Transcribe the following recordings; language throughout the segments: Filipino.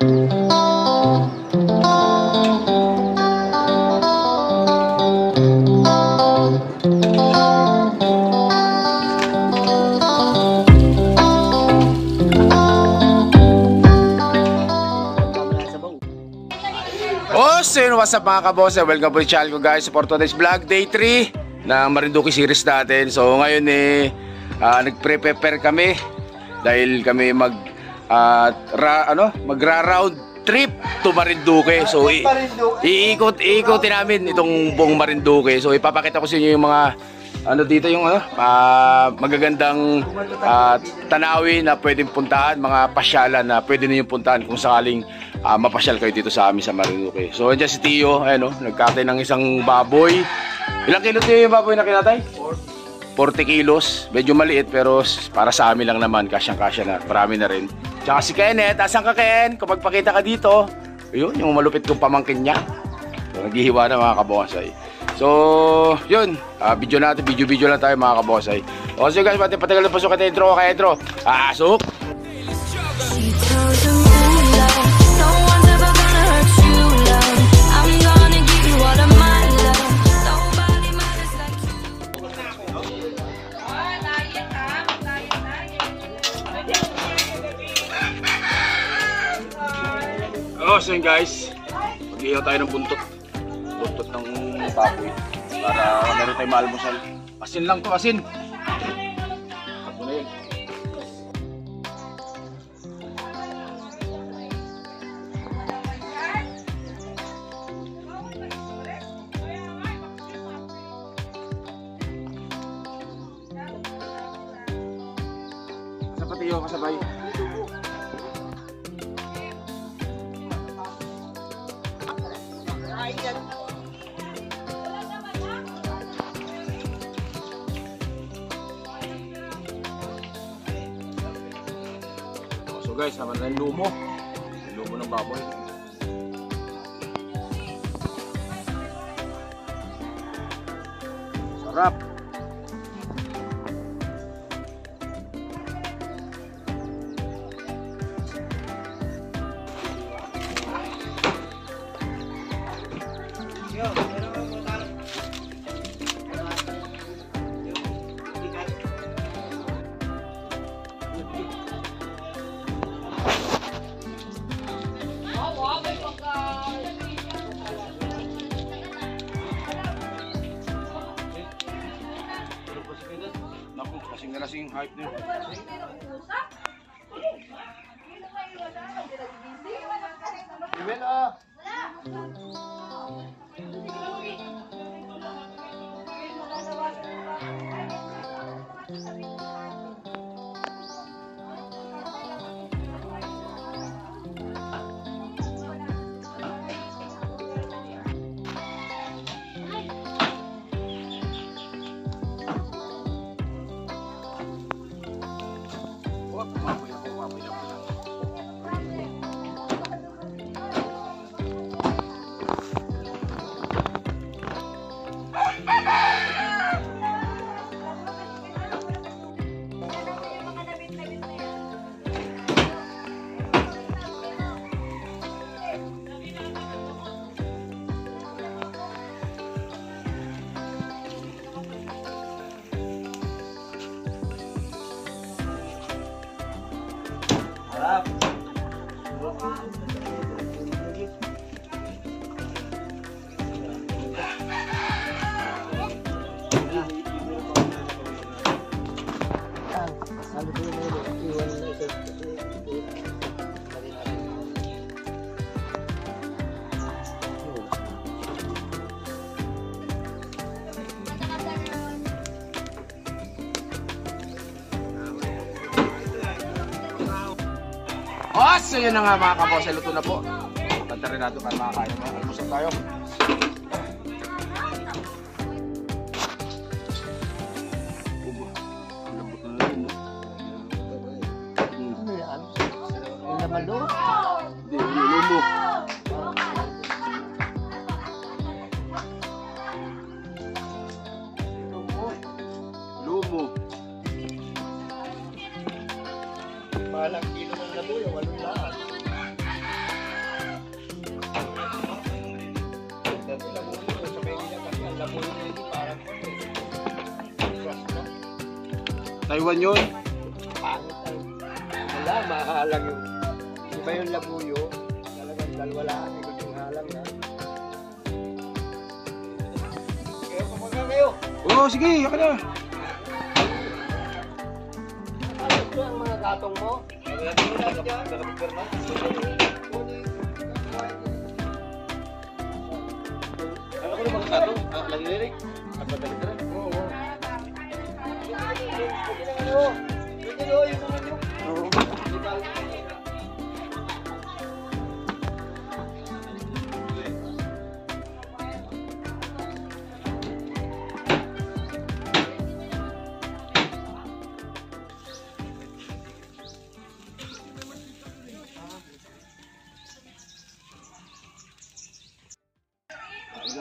So yun, what's up mga kabose? Welcome po to channel ko guys for today's vlog, day 3 na Marinduque series natin. So ngayon eh, uh, nagpre-prepare kami dahil kami mag, uh, ra, ano, magra-round trip to Marinduque. So i- iikot, iikotin namin itong buong Marinduque. So ipapakita ko sa inyo yung mga ano dito yung ano, ah, magagandang ah, tanawin na pwedeng puntahan, mga pasyalan na pwede niyo puntahan kung sakaling ah, mapasyal kayo dito sa amin sa Marinduque. So andyan si Tio, ayun oh, nagkatay ng isang baboy. Ilang kilo Tio yung baboy na kinatay? 40 kilos. Medyo maliit pero para sa amin lang naman, kasyang-kasya na. Marami na rin. Tsaka si Kenneth, asan ka Ken? Kung magpakita ka dito. Ayun, yung malupit kong pamangkin niya. So, naghihiwa na mga kabosay. So, yun. Ah, video natin, video-video lang tayo mga kabosay. O, so guys, pati patagal na pasok at intro kay intro. Asok! Yun guys. Mag-ihaw tayo ng buntot. Buntot ng baboy. Para meron tayong maalmusal. Asin lang to, asin. So guys, naman na lumo. Lumo ng baboy. Sarap. 入ってる。Oh, so yun na nga mga kabose, luto na po. Tanta rin natin para makakain mo. Almusal tayo. Ang. Ano yan? Yung laman doon? Hindi, lumbo. Lumo. alang kilo ng labuyo, walang lahat. Dati labuyo, sa kaya nila kasi ang labuyo na ito parang Taiwan yun? Pangit wala, mahalang yun. Iba yung labuyo, talagang dalwalaan ikot yung halang na. Kayo, kumaga kayo. Oo, sige, yaka na. Ano ang mga gatong mo? Lagi lirik. Apa tadi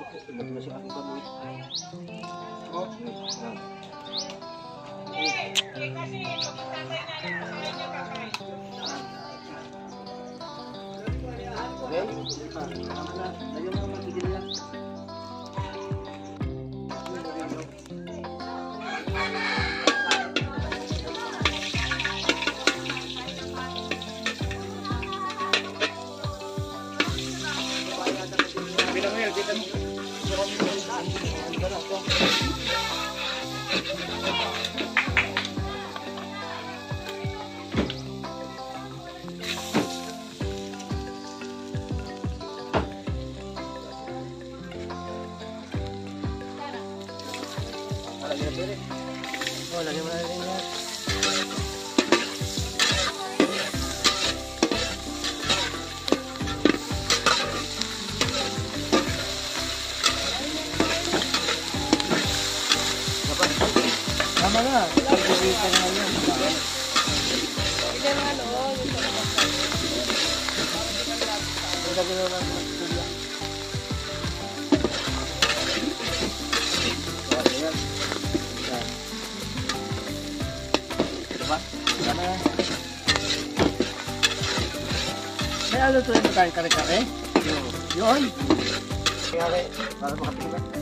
tara? Oo. Ano? Ito yung mga nyo. Oo. Oh, Tama na. Pag-uwita na yan. Ilagyan mo lang ng tulya. Okay, yan. Yan. Diba? Tama na. May ano to yung kare kare kare? Yun. Kare. Para makatigilan.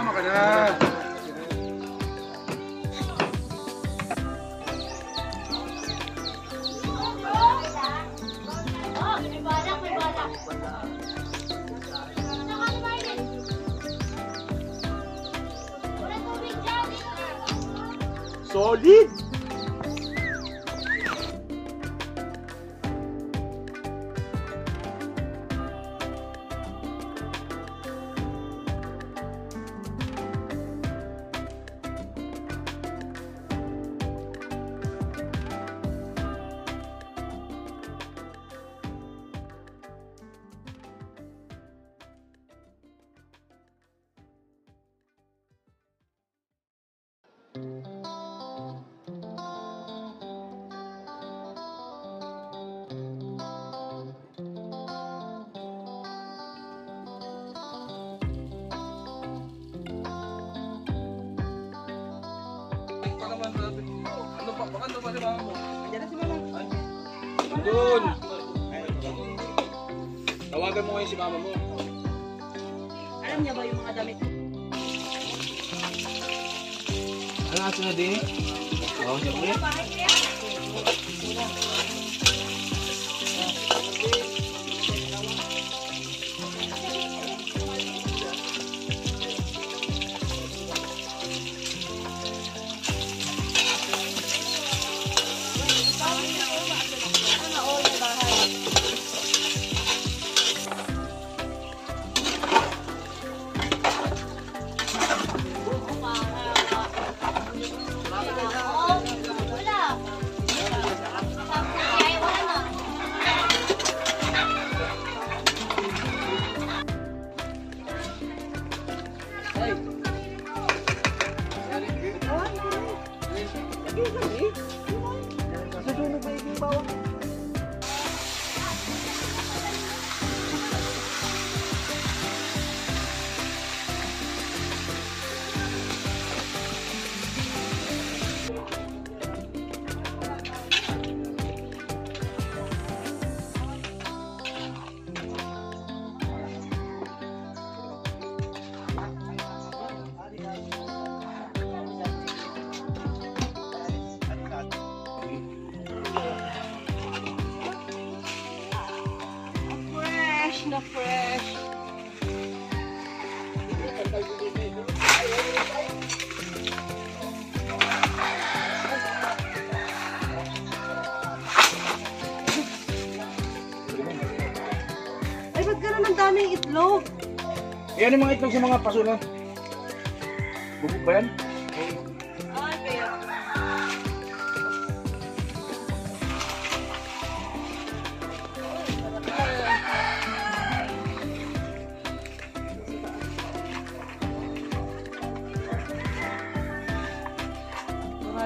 Sumama ka na. Solid! Doon! Tawagan mo ngayon si mama mo. Alam niya ba yung mga na din? Oo, siyempre. Oh. Fresh. Ay, ba't ganun ang daming itlog? Yan yung mga itlog sa mga paso na. Bubog ba yan?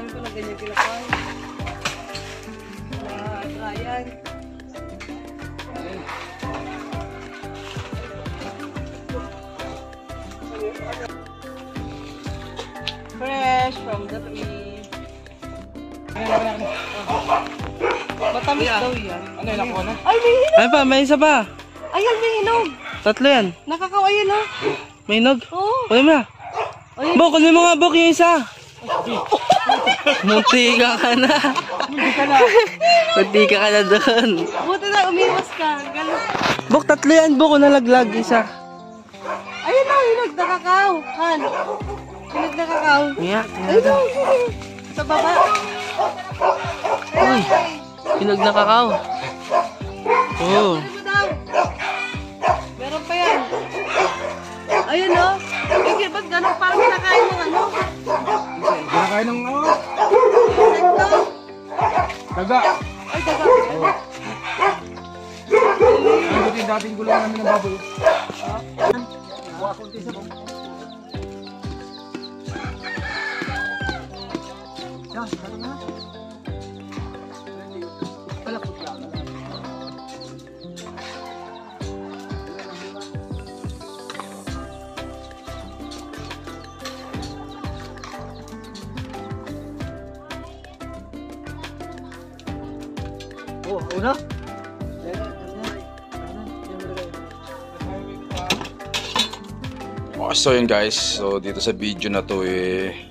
Marami ko na ganyan kinakain. Wala, Ryan. Fresh from the tree. Matamis daw yan. Ano yun, nakuha na? Ay, may hinog! Ay pa, may isa pa. Ayan, may hinog! Tatlo yan. Nakakaw, ayun oh. May nog. Oo. Kunin mo na. Bok, kunin mo nga, Bok, yung isa. Muntika ka na. Muntika ka na doon. Buti na, umiwas ka. Galing. Bok, tatlo yan, Bok, nalaglag, isa. Ayun na, hinog na kakao. Han. Hinog na kakao. Yeah, Ayun na. Sa baba. Uy, hinog na kakao. Daw? Meron pa yan. Ayun oh. Sige, ba't ganun? Parang kinakain ng ano? Kinakain ng ano? Sekto. Daga. Ay, daga. Ang buti dating gulo namin ng baboy. Oh, una? Oh, so yun guys, so dito sa video na to eh,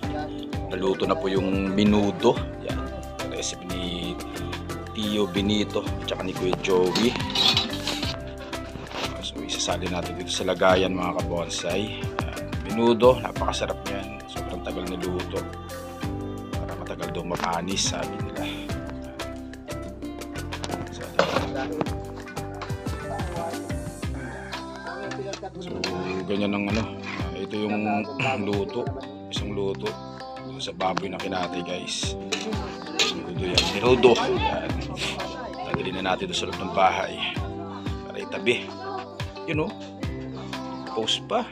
naluto na po yung minudo. Yan, recipe ni Tio Benito, tsaka ni Kuya Joey. So isasali natin dito sa lagayan mga kabonsay. Yan, minudo, napakasarap niyan. Sobrang tagal niluto. Para matagal daw mapanis, sabi So, ganyan ang ano. ito yung luto. Isang luto. Sa baboy na kinatay guys. Minudo yan. Minudo. Yan. Tagilin na natin sa loob ng bahay. Para itabi. You know. Post pa.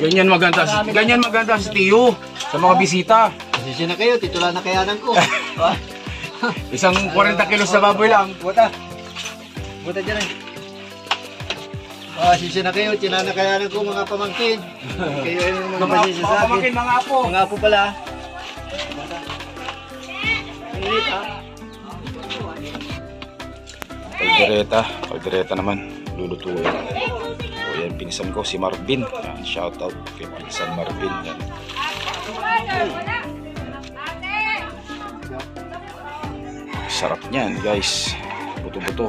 Ganyan maganda. si- Ganyan maganda si Tio. Sa mga bisita. Pasensya na kayo, titula na kayanan ko. Isang 40 kilos na baboy lang. Buta. Buta dyan eh. Ah, pasensya na kayo, tinana kayanan ko mga pamangkin. kayo ay mga pasensya sa akin. Mga apo. Mga po pala. Init ha. Kaldereta, kaldereta naman, lulutuin. O yan, pinsan ko, si Marvin. Yan, shout out kay pinsan Marvin. Yan. Sarap niyan, guys. Buto-buto.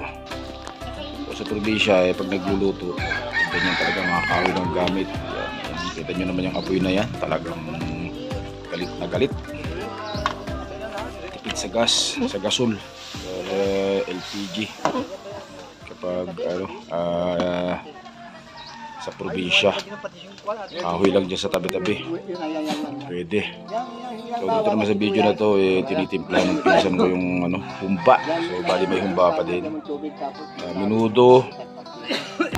So, sa probinsya, eh, pag nagluluto, ganyan talaga mga kahoy ng gamit. Yan, yan. Kita nyo naman yung apoy na yan. Talagang galit na galit. Tipid sa gas, sa gasol. Uh, LPG kapag ano ah, sa probinsya. Kahoy lang dyan sa tabi-tabi. Pwede. So dito naman sa video na to eh, tinitimpla ng pinsan ko yung ano, humba. So bali may humba pa din. Ah, minudo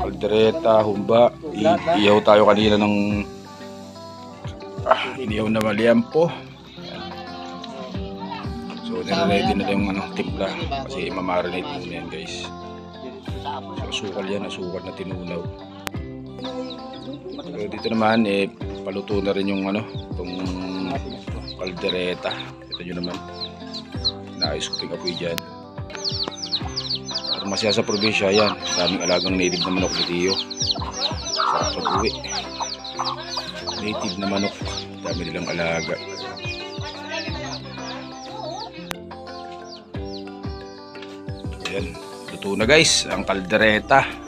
kaldereta, humba. I- ihaw tayo kanina ng ah, inihaw na maliampo. So niready na yung ano, timpla. Kasi mamarinate muna yan guys. So, asukal yan, asukal na tinunaw. Pero eh, dito naman, eh, paluto na rin yung ano, itong kaldereta. Ito nyo naman. Naayos ko yung apoy dyan. Masaya sa probinsya, yan. Daming alagang native na manok ni Tio. Sarap pag-uwi. Native na manok. Dami nilang alaga. Ayan. Luto na guys, ang kaldereta.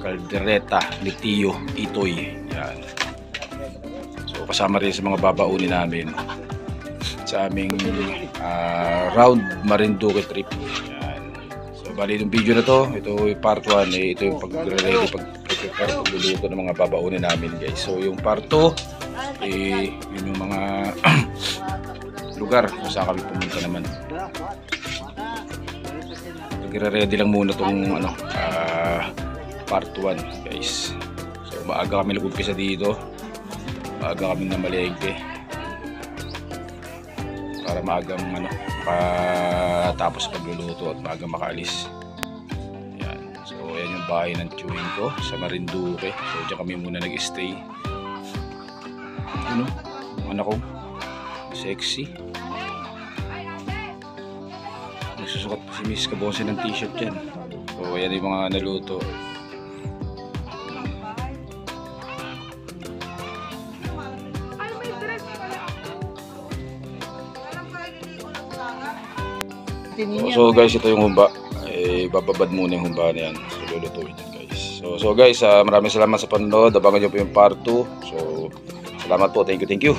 Kaldereta ni Tio Itoy. Yan. So kasama rin sa mga babaunin namin sa aming ah, round Marinduque trip. Yan. So bali yung video na to, ito yung part 1, eh, ito yung pag-ready, pag-prepare, pagluluto ng mga babaunin namin guys. So yung part 2, eh, yun yung mga lugar kung saan kami pumunta naman. Nagre-ready lang muna tong ano, ah, part 1 guys. So maaga kami nag-umpisa dito. Maaga kami na malengke. Para maagang ano, matapos pagluluto at maaga makaalis. Yan. So ayan yung bahay ng chewing ko sa Marinduque. So diyan kami muna nag-stay. Ano? Yung anak ko. Sexy. Nagsusukat si Miss Kabose ng t-shirt dyan. So, ayan yung mga naluto. So, so guys, ito yung humba. Eh, bababad muna yung humba na yan. So, lulutuin yan guys. So, so guys, ah, maraming salamat sa panonood. Abangan nyo po yung part 2. So, salamat po. Thank you, thank you.